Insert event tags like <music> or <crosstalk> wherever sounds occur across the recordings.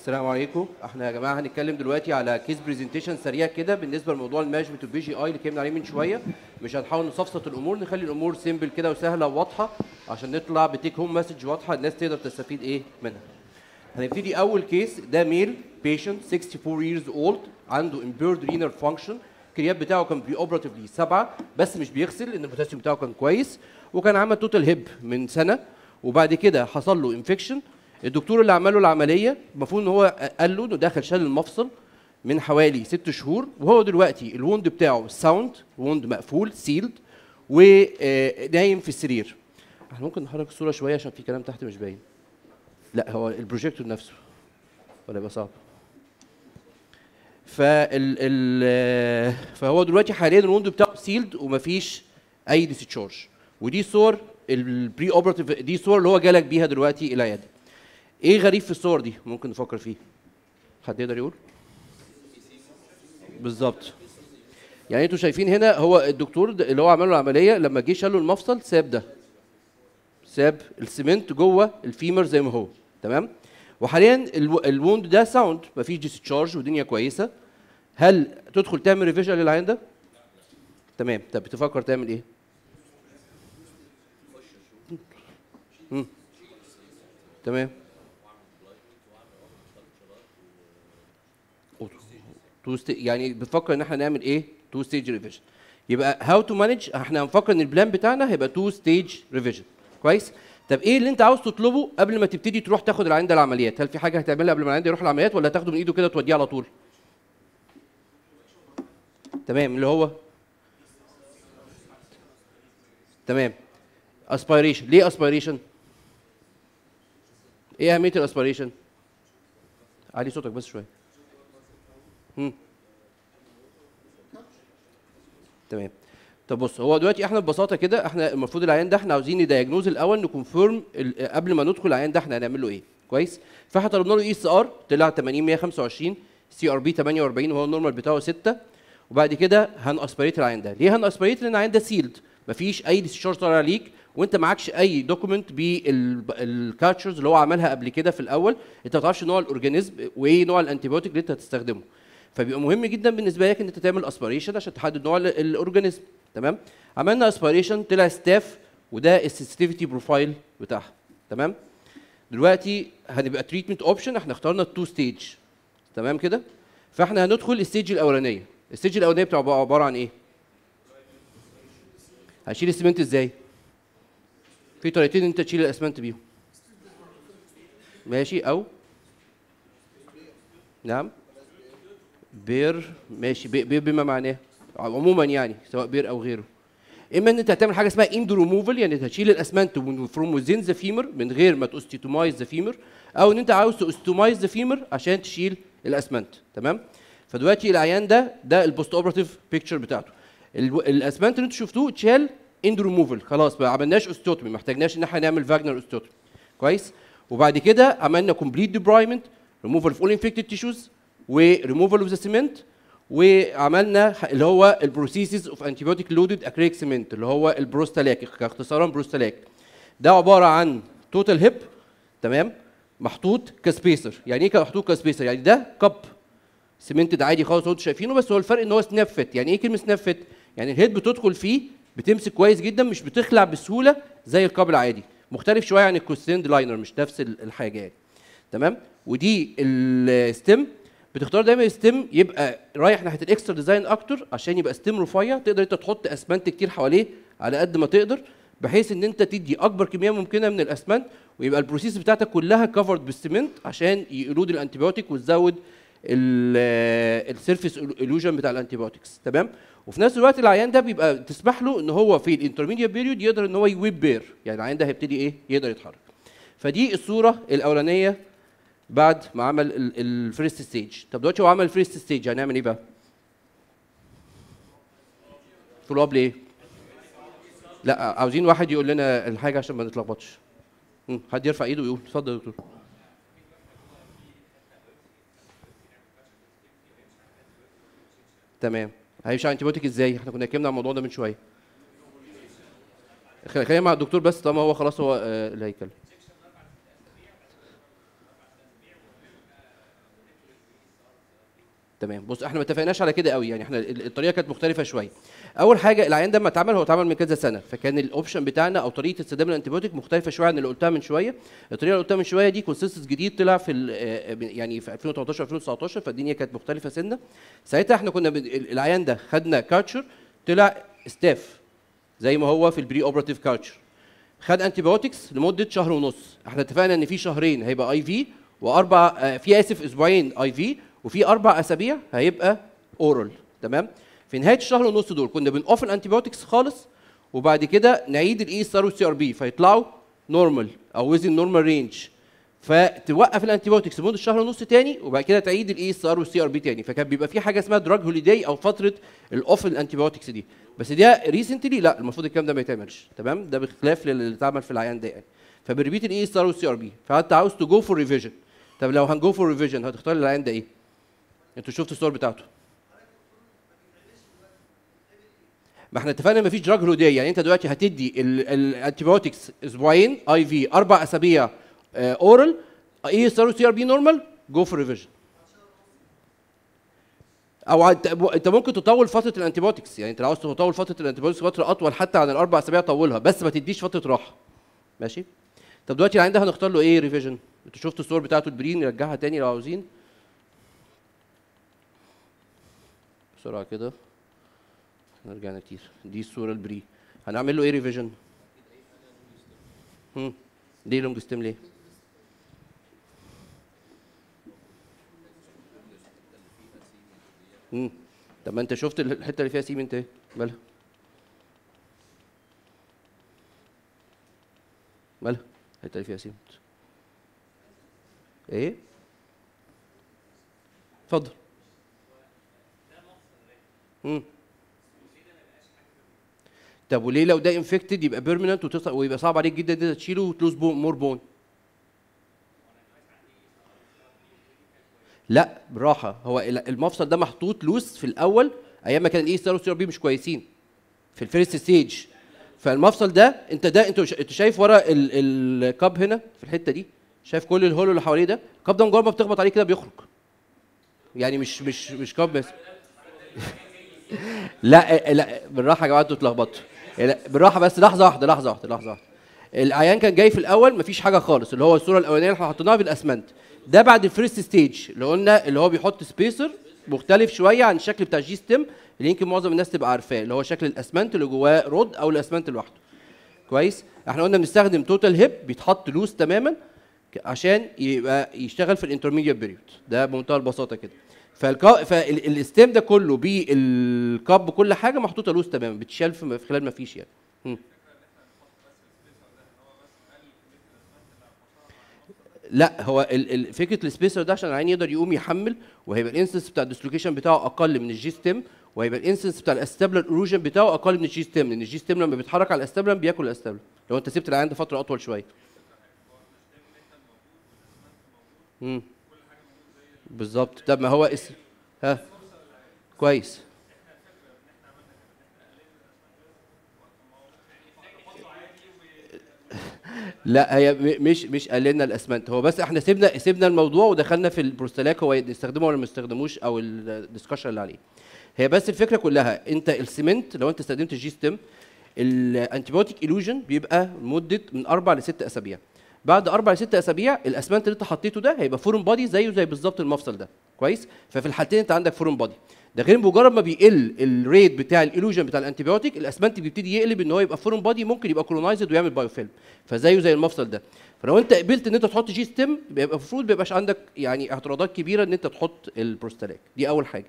السلام عليكم. إحنا يا جماعة هنتكلم دلوقتي على case presentation سريع كده بالنسبة لموضوع ال management وال PJI اللي اتكلمنا عليه من شوية. مش هنحاول نفصص الأمور نخلي الأمور simple كده وسهلة وواضحة عشان نطلع ب take home message واضحة الناس تقدر تستفيد إيه منها. هنبتدي أول case ده male patient 64 years old عنده impaired renal function. ال creat بتاعه كان preoperatively سبعة بس مش بيغسل لأن البوتاسيوم بتاعه كان كويس. وكان عمل total hip من سنة. وبعد كده حصل له infection الدكتور اللي عمل له العملية المفروض إن هو قال له إنه دخل شال المفصل من حوالي ست شهور وهو دلوقتي ال wound بتاعه sound و wound مقفول sealed ونايم في السرير. إحنا ممكن نحرك الصورة شوية عشان في كلام تحت مش باين. لا هو البروجيكتور نفسه. ولا يبقى صعب. فال ال فهو دلوقتي حاليا ال wound بتاعه sealed ومفيش أي discharge ودي صور ال preoperative دي صور اللي هو جالك بيها دلوقتي العياده إيه غريب في الصور دي؟ ممكن نفكر فيه. حد يقدر يقول؟ بالظبط. يعني أنتوا شايفين هنا هو الدكتور اللي هو عمل له العملية لما جه شال له المفصل ساب ده. ساب ال cement جوه ال femur زي ما هو. تمام؟ وحاليا الو- ال wound ده sound مفيش discharge والدنيا كويسة. هل تدخل تعمل revision للعيان ده؟ تمام. طب بتفكر تعمل إيه. تمام. تو يعني بنفكر إن إحنا نعمل إيه؟ two stage revision يبقى how to manage إحنا هنفكر إن ال plan بتاعنا هيبقى two stage revision كويس؟ طب إيه اللي أنت عاوز تطلبه قبل ما تبتدي تروح تاخد العيان ده العمليات؟ هل في حاجة هتعملها قبل ما العيان ده يروح العمليات ولا تاخده من إيده كده توديه على طول؟ تمام اللي هو تمام. aspiration ليه aspiration إيه أهمية ال aspiration علي صوتك بس شوية. تمام. طب بص هو دلوقتي إحنا ببساطة كده إحنا المفروض العيان ده إحنا عاوزين ن diagnose الأول ن confirm قبل ما ندخل العيان ده إحنا هنعمل له إيه. كويس؟ فاحنا طلبنا له ESR طلع 80 125 CRP 48 وهو ال normal بتاعه 6 وبعد كده هن aspirate العيان ده. ليه هن aspirate؟ لأن العيان ده sealed مفيش أي discharge طالع ليك وأنت معكش أي document بال cultures اللي هو عملها قبل كده في الأول. أنت ما تعرفش نوع ال organism وايه نوع ال antibiotic اللي أنت هتستخدمه. فبيبقى مهم جدا بالنسبة لك إن أنت تعمل aspiration عشان تحدد نوع ال- ال organism تمام؟ عملنا aspiration طلع staph وده ال sensitivity profile بتاعها. تمام؟ دلوقتي هنبقى treatment option إحنا اخترنا ال two stage تمام كده؟ فإحنا هندخل ال stage الأولانية. ال stage الأولانية بتبقى عبارة عن إيه؟ هشيل ال cement إزاي؟ في طريقتين أنت تشيل الأسمنت بيهم. ماشي؟ أو؟ نعم. burr ماشي. بي- burr بما معناه عموما يعني سواء burr أو غيره. إما إن أنت هتعمل حاجة اسمها اندو ريموفال يعني هتشيل الأسمنت from within the femur من غير ما ت osteotomize the femur أو إن أنت عاوز ت osteotomize the femur عشان تشيل الأسمنت. تمام؟ فدلوقتي العيان ده ده ال postoperative picture بتاعته. الأسمنت اللي أنتوا شفتوه اتشال اندو ريموفال خلاص ما عملناش osteotomy ما احتاجناش إن إحنا نعمل Wagner osteotomy كويس؟ وبعد كده عملنا كومبليت ديبرايمنت ريموفال اوف اول انفكتد تيشوز وريموفال اوف ذا سيمنت وعملنا اللي هو ال prosthesis of antibiotic loaded acrylic cement اللي هو ال PROSTALAC اختصارا PROSTALAC ده عبارة عن total hip تمام؟ محطوط ك spacer. يعني إيه محطوط ك spacer؟ يعني ده cup cemented عادي خالص أنتوا شايفينه بس هو الفرق إن هو snap fit يعني إيه كلمة snap fit يعني ال head بتدخل فيه بتمسك كويس جدا مش بتخلع بسهولة زي ال cup العادي. مختلف شوية عن ال constrained liner مش نفس ال- الحاجة يعني. تمام؟ ودي ال stem بتختار دايما ال stem يبقى رايح ناحية ال extra design أكتر عشان يبقى stem رفيع. تقدر أنت تحط أسمنت كتير حواليه على قد ما تقدر بحيث إن أنت تدي أكبر كمية ممكنة من الأسمنت ويبقى ال prosthesis بتاعتك كلها covered بال cement عشان ي elute ال antibiotic وتزود ال surface elution بتاع ال antibiotics تمام؟ وفي نفس الوقت العيان ده بيبقى تسمح له إن هو في ال intermediate period يقدر إن هو ي weight bear. يعني العيان ده هيبتدي إيه؟ يقدر يتحرك. فدي الصورة الأولانية. بعد ما عمل ال first stage طب دلوقتي هو عمل ال first stage هنعمل إيه بقى؟ follow up ليه؟ لا عاوزين واحد يقول لنا الحاجة عشان ما نتلخبطش. حد يرفع إيده ويقول اتفضل يا دكتور. تمام. هيمشي antibiotic إزاي؟ إحنا كنا اتكلمنا عن الموضوع ده من شوية. خلي- خلينا مع الدكتور بس طالما هو خلاص هو آه، اللي هيتكلم. تمام. بص إحنا ما اتفقناش على كده قوي يعني إحنا ال- الطريقة كانت مختلفة شوية. أول حاجة العيان ده لما اتعمل هو اتعمل من كذا سنة فكان ال option بتاعنا أو طريقة استخدام ال antibiotic مختلفة شوية عن اللي قلتها من شوية. الطريقة اللي قلتها من شوية دي consensus جديد طلع في ال- آه، يعني في 2018 2019 فالدنيا كانت مختلفة سنة. ساعتها إحنا كنا العيان ده خدنا culture طلع staph زي ما هو في ال preoperative culture خد antibiotics لمدة شهر ونص. إحنا اتفقنا إن في شهرين هيبقى IV وأربع آه، في آسف أسبوعين IV وفي أربع أسابيع هيبقى oral تمام؟ في نهاية الشهر ونص دول كنا بنقف ال antibiotics خالص وبعد كده نعيد ال ESR وال CRP فيطلعوا normal أو within normal range فتوقف ال antibiotics لمدة شهر ونص تاني وبعد كده تعيد ال ESR وال CRP تاني. فكان بيبقى في حاجة اسمها drug holiday أو فترة ال off ال antibiotics دي. بس ده recently لا المفروض الكلام ده ما يتعملش. تمام؟ ده بخلاف للي اتعمل في العيان ده يعني. فبن repeat ال ESR وال CRP فانت عاوز to go for revision طب لو هن go for revision هتختار العيان ده إيه؟ أنتوا شفتوا الصور بتاعته. ما إحنا اتفقنا مفيش drug holiday يعني انت دلوقتي هتدي ال antibiotics أسبوعين IV أربع أسابيع oral ESR CRP normal go for revision أو انت ممكن تطول فترة ال antibiotics يعني انت لو عاوز تطول فترة ال antibiotics فترة أطول حتى عن الأربع أسابيع طولها بس ما تديش فترة راحة. ماشي؟ طب دلوقتي العين ده هنختار له إيه؟ ريفيجن أنتوا شفتوا الصور بتاعته؟ البرين نرجعها تاني لو عاوزين. بسرعة كده. رجعنا كتير دي الصورة البري. هنعمل له إيه ريفيجن ليه لونج ستيم ليه؟ امم طب ما انت شفت الحتة اللي فيها سيم انت إيه؟ مالها؟ مالها؟ الحتة اللي فيها stem إيه؟ اتفضل. طب وليه لو ده infected يبقى permanent ويبقى صعب عليك جدا إن انت تشيله وت lose bone more bone لا بالراحه هو ال- المفصل ده محطوط loose في الأول أيام ما كان ال ESR وال CRP مش كويسين. في ال first stage فالمفصل ده أنت ده أنت أنت شايف ورا ال- ال cup هنا في الحتة دي؟ شايف كل ال halo اللي حواليه ده؟ ال cup ده مجرد ما بتخبط عليه كده بيخرج. يعني مش مش مش cup بس. <laughs> لا لا بالراحة يا جماعة أنتوا اتلخبطتوا. لا، بالراحة بس لحظة واحدة لحظة واحدة لحظة واحدة. العيان كان جاي في الأول مفيش حاجة خالص اللي هو الصورة الأولانية اللي إحنا حطيناها بالاسمنت ده بعد ال first stage اللي قلنا اللي هو بيحط spacer مختلف شوية عن الشكل بتاع ال J stem اللي يمكن معظم الناس تبقى عارفاه اللي هو شكل الأسمنت اللي جواه rod أو الأسمنت لوحده. كويس؟ إحنا قلنا بنستخدم total hip بيتحط loose تماما عشان يبقى يشتغل في ال intermediate period ده بمنتهى البساطة كده. فالكا... فال stem ده كله بال cup بكل حاجة محطوطة loose تماما بتشال في خلال ما فيش يعني. لا هو فكرة ال spacer ده عشان العيان يقدر يقوم يحمل وهيبقى ال incidence بتاع ال dislocation بتاعه أقل من ال J stem وهيبقى ال incidence بتاع ال acetabular erosion بتاعه أقل من ال J stem لأن ال J stem لما بيتحرك على ال acetabular بياكل ال acetabular. لو أنت سبت العيان ده فترة أطول شوية. امم بالظبط. طب ما هو اس ها كويس. <laughs> لا هي مش مش قللنا الأسمنت. هو بس إحنا سيبنا سيبنا الموضوع ودخلنا في ال PROSTALAC هو يستخدمه ولا ما يستخدموش أو ال discussion اللي عليه. هي بس الفكرة كلها أنت ال cement لو أنت استخدمت ال J stem ال antibiotic elution بيبقى مدة من أربع لست أسابيع. بعد أربع لست أسابيع الأسمنت اللي انت حطيته ده هيبقى foreign body زيه زي بالظبط المفصل ده. كويس؟ ففي الحالتين انت عندك foreign body ده غير مجرد ما بيقل ال rate بتاع ال elution بتاع ال antibiotic الأسمنت بيبتدي يقلب إن هو يبقى foreign body ممكن يبقى colonized ويعمل biofilm فزيه زي المفصل ده. فلو انت قبلت إن انت تحط J stem بيبقى المفروض ما يبقاش عندك يعني اعتراضات كبيرة إن انت تحط ال PROSTALAC دي أول حاجة.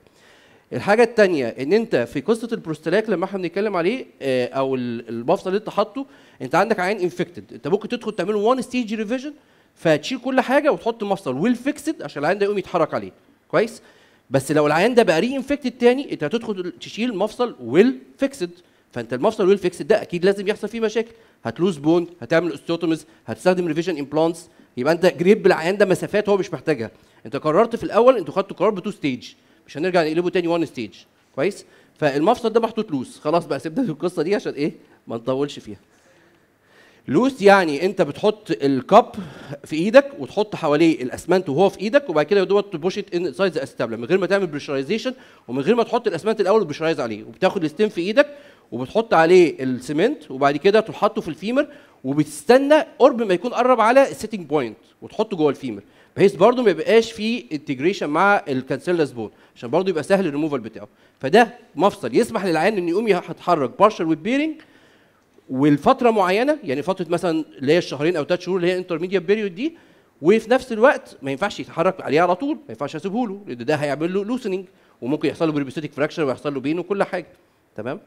الحاجة الثانية إن أنت في قصة ال PROSTALAC لما إحنا بنتكلم عليه آه، أو ال- المفصل اللي أنت حاطه أنت عندك عيان infected أنت ممكن تدخل تعمله one stage revision فتشيل كل حاجة وتحط مفصل well fixed عشان العيان ده يقوم يتحرك عليه. كويس؟ بس لو العيان ده بقى reinfected تاني أنت هتدخل تشيل مفصل well fixed فأنت المفصل well fixed ده أكيد لازم يحصل فيه مشاكل. هت lose bone هتعمل osteotomies هتستخدم revision implants يبقى أنت جريت بالعيان ده مسافات هو مش محتاجها. أنت قررت في الأول أنتوا خدتوا قرار ب two stage مش هنرجع نقلبه تاني one stage كويس؟ فالمفصل ده محطوط loose خلاص بقى سيبنا في القصة دي عشان إيه؟ ما نطولش فيها. loose يعني أنت بتحط ال cup في إيدك وتحط حواليه الأسمنت وهو في إيدك وبعد كده دوبك ت push it inside the acetabular من غير ما تعمل pressurization ومن غير ما تحط الأسمنت الأول وت pressurize عليه. وبتاخد ال stem في إيدك وبتحط عليه ال cement وبعد كده تروح حاطه في ال femur وبتستنى قرب ما يكون قرب على ال setting point وتحطه جوه ال femur بحيث برضه ما يبقاش فيه integration مع ال cancellous bone عشان برضه يبقى سهل الريموفال بتاعه. فده مفصل يسمح للعيان إنه يقوم يتحرك partial weight bearing والفترة معينة يعني فترة مثلا اللي هي الشهرين أو ثلاث شهور اللي هي intermediate period دي وفي نفس الوقت ما ينفعش يتحرك عليه على طول ما ينفعش اسيبه له لأن ده هيعمل له loosening وممكن يحصل له periprosthetic fracture ويحصل له pain وكل حاجة. تمام؟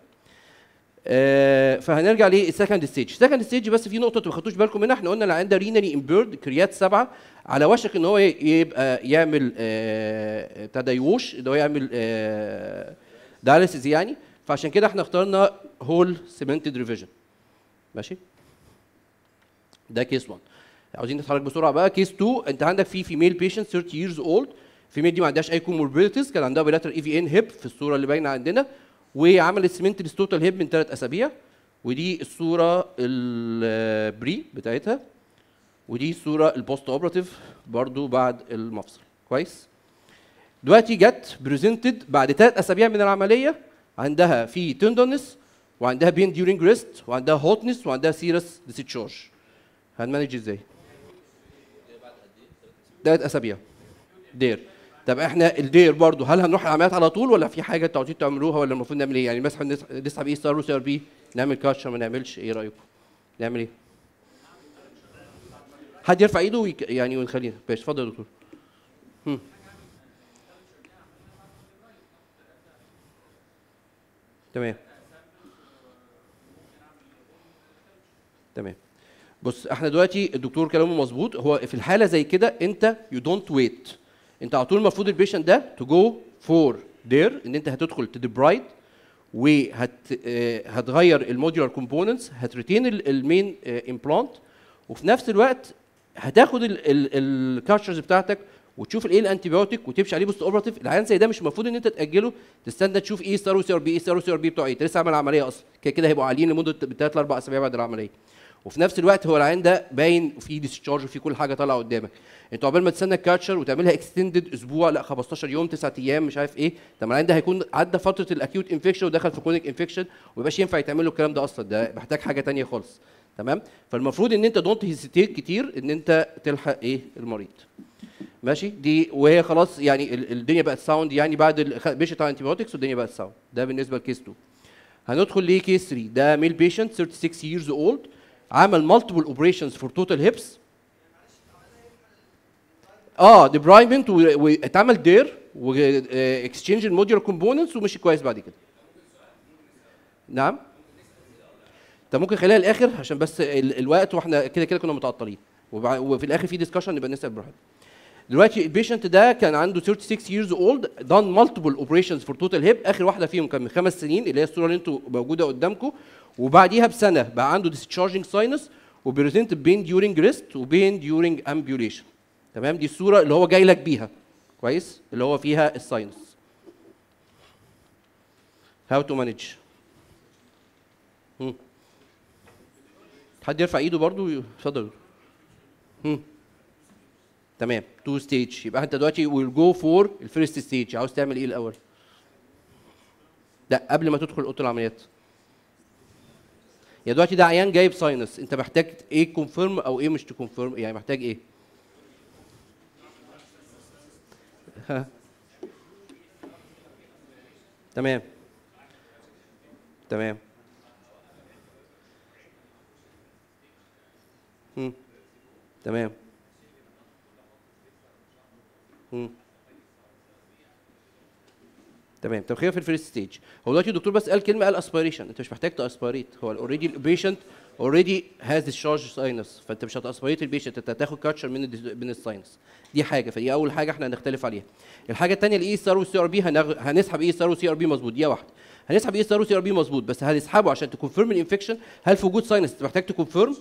آه فهنرجع لل second stage ال second stage بس في نقطة ما خدتوش بالكم منها إحنا قلنا اللي عندها renally impaired creat سبعة. على وشك إن هو يبقى يعمل آه تديوش إن هو يعمل آه dialysis يعني. فعشان كده إحنا اخترنا whole cemented revision ماشي؟ ده case 1 عاوزين نتحرك بسرعة بقى. case 2 أنت عندك في female patient 30 years old. ال female دي ما عندهاش أي comorbidities كان عندها bilateral AVN hip في الصورة اللي باينة عندنا وعملت cemented total hip من ثلاث أسابيع. ودي الصورة ال pre بتاعتها. ودي الصورة ال postoperative برضو بعد المفصل كويس دلوقتي جت presented بعد ثلاث أسابيع من العملية عندها في tenderness وعندها pain during rest وعندها hotness وعندها serous discharge هن manage إزاي؟ ثلاث أسابيع DAIR طب إحنا ال DAIR برضو هل هنروح العمليات على طول ولا في حاجة أنتوا عاوزين تعملوها ولا المفروض نعمل إيه؟ يعني مثلا نس- نسحب ESR و CRP نعمل culture ما نعملش إيه رأيكم؟ نعمل إيه؟ حد يرفع ايده ويك... يعني ونخلينا ماشي اتفضل يا دكتور. تمام. تمام. بص إحنا دلوقتي الدكتور كلامه مظبوط. هو في الحالة زي كده انت you don't wait انت على طول المفروض ال patient ده to go for DAIR ان انت هتدخل ت debride وهت آه، هتغير ال modular components هت retain ال main implant وفي نفس الوقت هتاخد ال cultures بتاعتك وتشوف الايه ال antibiotic وتمشي عليه postoperative العيان زي ده مش المفروض إن أنت تأجله. تستنى تشوف ESR CRP ESR CRP بتوع إيه. لسه عامل عمليه أصلا. كده كده هيبقوا عاليين لمدة ثلاث لأربع أسابيع بعد العملية. وفي نفس الوقت هو العيان ده باين فيه discharge وفيه كل حاجة طالعة قدامك. انت عقبال ما تستنى ال culture وتعملها extended أسبوع لأ 15 يوم 9 أيام مش عارف إيه. طب العيان ده هيكون عدى فترة ال acute infection ودخل في chronic infection وما ينفع يتعمل له الكلام ده أصلا. ده محتاج حاجة تانية خالص. تمام؟ فالمفروض إن أنت don't hesitate كتير إن أنت تلحق إيه؟ المريض. ماشي؟ دي وهي خلاص يعني ال- الدنيا بقت sound يعني بعد ال patient على antibiotics والدنيا بقت sound ده بالنسبة ل case 2 هندخل ل case 3 ده male patient 36 years old عمل multiple operations for total hips آه debridement واتعمل DAIR و exchange ال modular components ومشي كويس بعد كده. نعم؟ طب ممكن خليها الآخر عشان بس ال- الوقت وإحنا كده كده كنا متعطلين. وفي الآخر في discussion نبقى نسال براحتنا دلوقتي ال patient ده كان عنده 36 years old done multiple operations for total hip. آخر واحدة فيهم كان من خمس سنين اللي هي الصورة اللي أنتوا موجودة قدامكم. وبعديها بسنة بقى عنده discharging sinus و present pain during rest و pain during ambulation تمام؟ دي الصورة اللي هو جاي لك بيها. كويس؟ اللي هو فيها ال sinus to manage. هم. حد يرفع ايده برضو؟ اتفضل. تمام. Two stage. يبقى انت دلوقتي will go for ال first stage عاوز تعمل إيه الأول؟ لا قبل ما تدخل أوضة العمليات. يا دلوقتي ده عيان جايب sinus انت محتاج إيه confirm أو إيه مش ت confirm يعني محتاج إيه؟ تمام. تمام. تمام. تمام. طب خلينا في ال first stage. هو دلوقتي الدكتور بس قال كلمة قال aspiration انت مش محتاج ت aspirate هو already ال patient already has discharge sinus فانت مش هت aspirate ال patient. انت هتاخد culture من من ال sinus دي حاجة. فدي أول حاجة إحنا هنختلف عليها. الحاجة الثانية ال ESR وال CRP هنسحب ESR وال CRP مظبوط. دي واحدة. هنسحب ESR وال CRP مظبوط. بس هنسحبه عشان ت confirm ال infection هل في وجود sinus انت محتاج ت confirm؟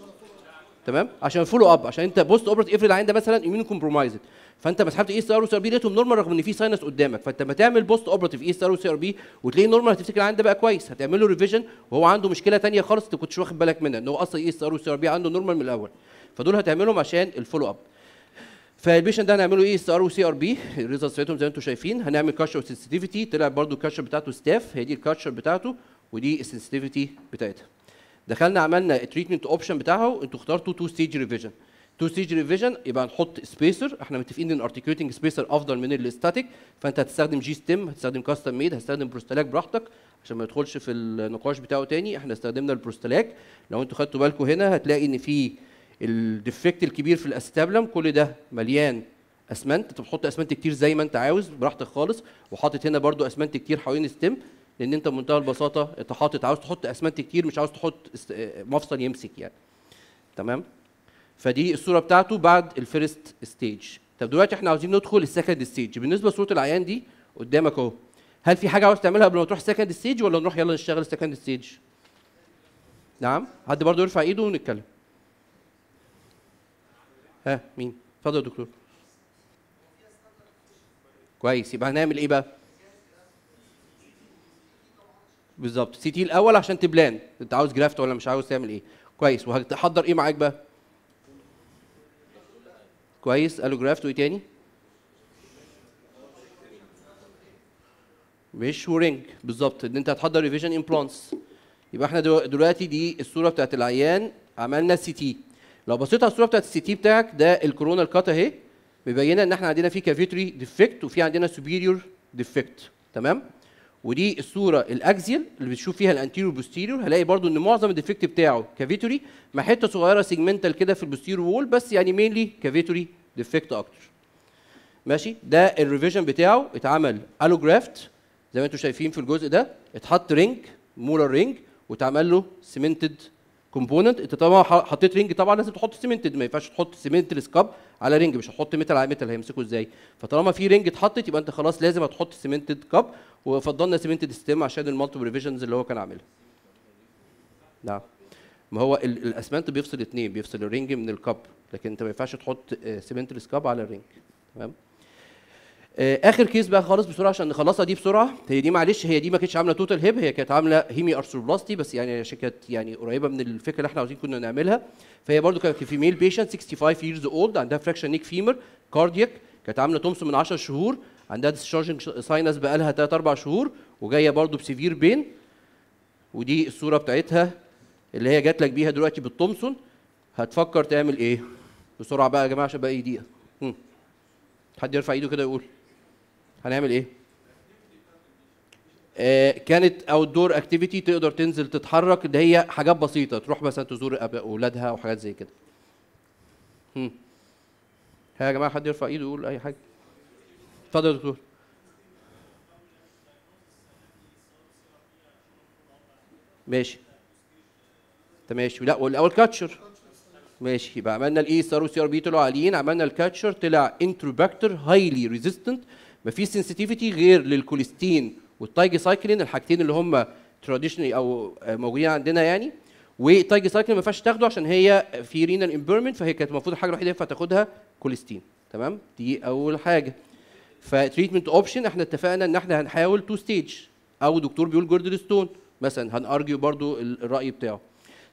تمام؟ عشان follow up عشان انت postoperative افرض ده مثلا immunocompromised فانت لما سحبت ESR و CRP لقيتهم normal رغم إن في sinus قدامك. فانت لما تعمل بوست اوبرتيف اي اس ار وسي ار بي وتلاقيه normal هتفتكر العيان ده بقى كويس. هتعمل له revision وهو عنده مشكلة ثانية خالص أنت كنتش واخد بالك منها إن هو أصلا ESR و CRP عنده normal من الأول. فدول هتعملهم عشان ال follow up فال patient ده هنعمله ESR و CRP ال results بتاعتهم زي ما أنتم شايفين. هنعمل culture sensitivity طلع برده ال culture بتاعته staph هي دي ال culture بتاعته ودي ال sensitivity بتاعتها. دخلنا عملنا ال treatment option بتاعه أنتوا اخترتوا two stage revision Two stage revision يبقى هنحط spacer إحنا متفقين ان ال articulating spacer أفضل من ال static فأنت هتستخدم G-stem هتستخدم custom made هتستخدم Prostalac براحتك عشان ما يدخلش في النقاش بتاعه تاني. إحنا استخدمنا ال Prostalac لو أنتوا خدتوا بالكم هنا هتلاقي ان في ال defect الكبير في ال acetabulum كل ده مليان أسمنت. انت بتحط أسمنت كتير زي ما انت عاوز براحتك خالص. وحاطط هنا برده أسمنت كتير حوالين ال stem لأن انت بمنتهى البساطة انت حاطط عاوز تحط أسمنت كتير مش عاوز تحط مفصل يمسك يعني. تمام؟ فدي الصورة بتاعته بعد ال first stage طب دلوقتي إحنا عاوزين ندخل ال second stage بالنسبة لصورة العيان دي قدامك أهو. هل في حاجة عاوز تعملها قبل ما تروح second stage ولا نروح يلا نشتغل ال second stage نعم؟ حد برضه يرفع إيده ونتكلم. ها مين؟ اتفضل يا دكتور. كويس. يبقى هنعمل إيه بقى؟ بالظبط. CT الأول عشان ت plan. أنت عاوز graft ولا مش عاوز تعمل إيه؟ كويس. وهتحضر إيه معاك بقى؟ كويس. قالوا graft وإيه تاني؟ mesh و ring بالظبط. إن أنت هتحضر revision implants يبقى إحنا دلو- دلوقتي دي الصورة بتاعت العيان. عملنا CT. لو بصيت على الصورة بتاعت ال CT بتاعك ده ال coronal cut أهي. مبينة إن إحنا عندنا في cavitary defect وفي عندنا superior defect تمام؟ ودي الصورة ال axial اللي بتشوف فيها ال anterior posterior هلاقي برضو إن معظم ال defect بتاعه cavitary مع حتة صغيرة segmental كده في ال posterior wall بس يعني mainly cavitary defect أكتر. ماشي؟ ده ال revision بتاعه. اتعمل allograft زي ما أنتم شايفين في الجزء ده. اتحط ring Müller ring واتعمل له cemented component انت طبعا حطيت ring طبعا لازم تحط cemented ما ينفعش تحط cementless cup على ring مش هتحط metal على metal هيمسكه إزاي؟ فطالما في ring اتحطت يبقى أنت خلاص لازم هتحط cemented cup وفضلنا cemented stem عشان ال multiple revisions اللي هو كان عاملها. نعم. ما هو ال- الأسمنت بيفصل اثنين بيفصل ال ring من ال cup لكن أنت ما ينفعش تحط cementless cup على ال ring تمام؟ آه، آخر case بقى خالص بسرعة عشان نخلصها دي بسرعة. هي دي معلش هي دي ما كانتش عاملة total hip هي كانت عاملة hemiarthroplasty بس يعني عشان كانت يعني قريبة من الفكرة اللي إحنا عاوزين كنا نعملها. فهي برضو كانت في female patient 65 years old عندها fracture neck femur cardiac كانت عاملة تومسون من 10 شهور عندها discharging sinus بقى لها 3 4 شهور وجاية برضو ب severe pain ودي الصورة بتاعتها اللي هي جات لك بيها دلوقتي بالتومسون هتفكر تعمل إيه؟ بسرعة بقى يا جماعة عشان باقي دقيقة. هم. حد يرفع إيده كده يقول هنعمل إيه؟ آه كانت outdoor activity تقدر تنزل تتحرك اللي هي حاجات بسيطة. تروح مثلا تزور أولادها أو حاجات زي كده. ها يا جماعة حد يرفع إيده يقول أي حاجة؟ اتفضل يا دكتور. ماشي. طب ماشي. لا والأول culture. ماشي. يبقى عملنا ال ESR وال CRP طلعوا عاليين. عملنا ال culture طلع Enterobacter highly resistant مفيش sensitivity غير لل colistin وال tigecycline الحاجتين اللي هم traditionally أو موجودين عندنا يعني. وال tigecycline ما ينفعش تاخده عشان هي في renal impairment فهي كانت المفروض الحاجة الوحيدة ينفع تاخدها كوليستين. تمام؟ دي أول حاجة. ف treatment option إحنا اتفقنا إن إحنا هنحاول two stage أو دكتور بيقول Girdlestone مثلا هن argue برضو ال- الرأي بتاعه.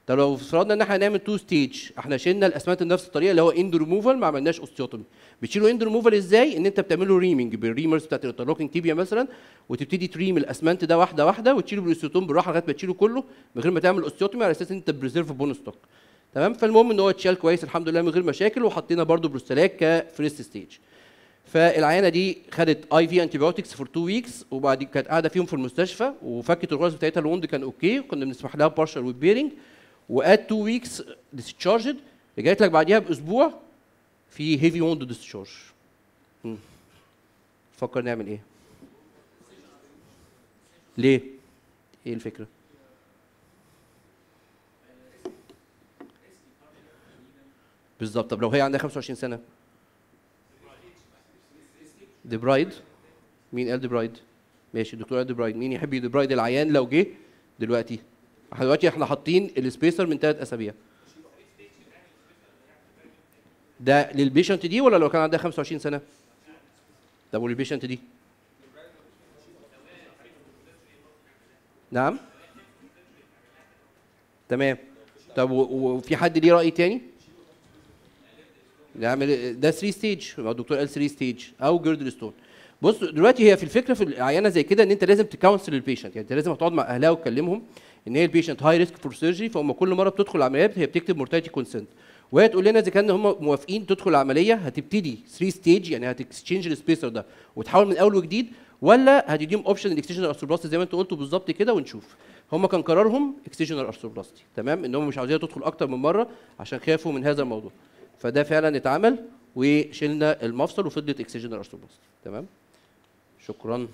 طب لو افترضنا ان إحنا هنعمل two stage إحنا شلنا الاسمنت بنفس الطريقة اللي هو اند ريموفال ما عملناش osteotomy بتشيلوا اند ريموفال إزاي؟ ان انت بتعمله reaming بال reamers بتاعت ال interlocking tibia مثلا وتبتدي ت ream الاسمنت ده واحدة واحدة وتشيله بال osteotome بالراحة لغاية ما تشيله كله من غير ما تعمل osteotomy على أساس إن أنت preserve bone stock تمام؟ فالمهم إن هو اتشال كويس الحمد لله من غير مشاكل وحطينا برضو PROSTALAC ك first stage فالعيانة دي خدت IV antibiotics for two weeks وبعد كانت قاعدة فيهم في المستشفى وفكت الغرز بتاعتها ال wound كان okay وكنا بنسمح لها partial weight bearing after two weeks discharged رجعت لك بعديها بأسبوع في heavy wound discharge فكر نعمل إيه؟ ليه؟ إيه الفكرة؟ بالظبط. طب لو هي عندها 25 سنة. debride مين قال debride ماشي الدكتور قال debride مين يحب debride العيان لو جه دلوقتي؟ دلوقتي إحنا حاطين ال spacer من ثلاث أسابيع. ده لل patient دي ولا لو كان عندها 25 سنة؟ طب ولل patient دي. نعم؟ تمام. طب وفي حد ليه رأي تاني؟ نعمل ده 3 stage الدكتور قال 3 stage أو Girdlestone بص دلوقتي هي في الفكرة في العيانة زي كده إن أنت لازم ت counsel ال patient يعني أنت لازم هتقعد مع أهلها وتكلمهم. إن هي ال patient high risk for surgery فهم كل مرة بتدخل العمليات هي بتكتب mortality consent وهي تقول لنا إذا كان هم موافقين تدخل العملية هتبتدي 3 stage يعني هت exchange ال spacer ده وتحاول من أول وجديد ولا هتديهم option ال excisional arthroplasty زي ما أنت قلت بالظبط كده ونشوف. هم كان قرارهم excisional arthroplasty تمام؟ ان هم مش عاوزينها تدخل أكتر من مرة عشان خافوا من هذا الموضوع. فده فعلا اتعمل وشلنا المفصل وفضلت excision arthroplasty تمام؟ شكرا.